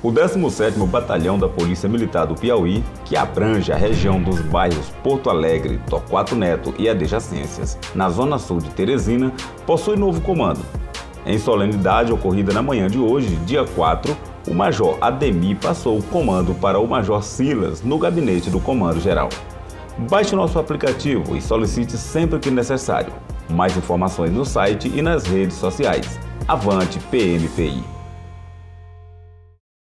O 17º Batalhão da Polícia Militar do Piauí, que abrange a região dos bairros Porto Alegre, Torquato Neto e adjacências, na zona sul de Teresina, possui novo comando. Em solenidade ocorrida na manhã de hoje, dia 4, o Major Ademir passou o comando para o Major Silas no gabinete do Comando Geral. Baixe nosso aplicativo e solicite sempre que necessário. Mais informações no site e nas redes sociais. Avante PMPI.